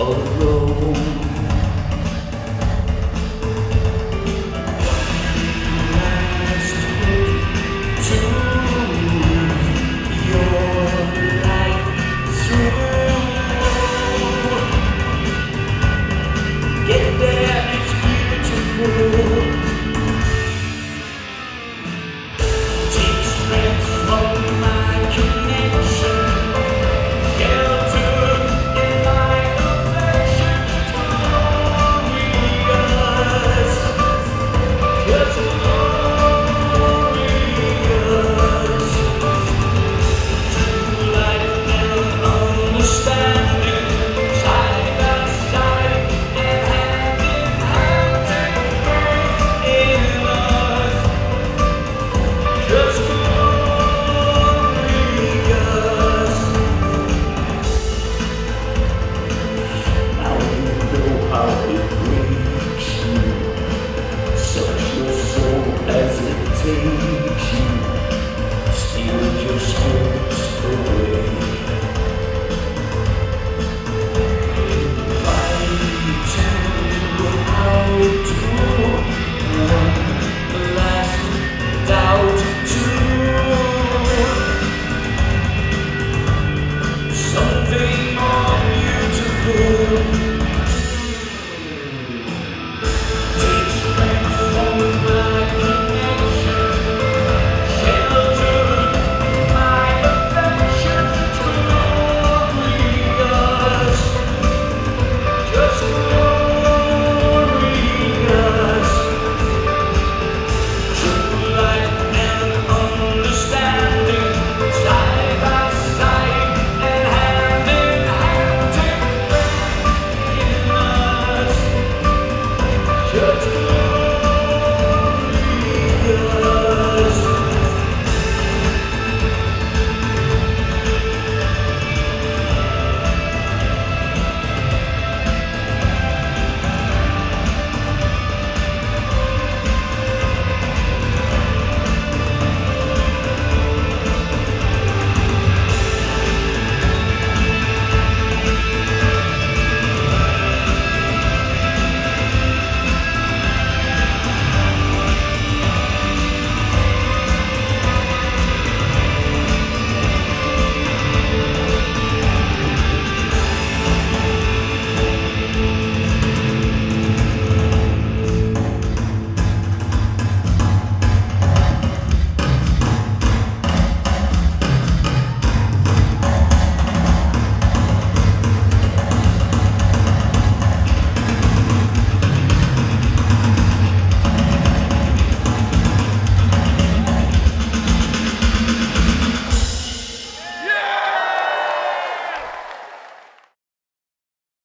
alone.